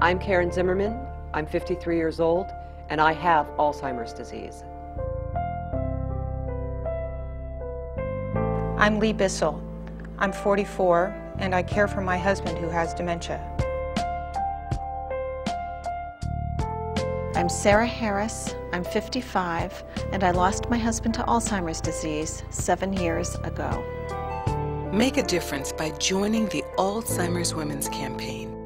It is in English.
I'm Karen Zimmerman. I'm 53 years old, and I have Alzheimer's disease. I'm Lee Bissell. I'm 44, and I care for my husband who has dementia. I'm Sarah Harris. I'm 55, and I lost my husband to Alzheimer's disease seven years ago. Make a difference by joining the Alzheimer's Women's Campaign.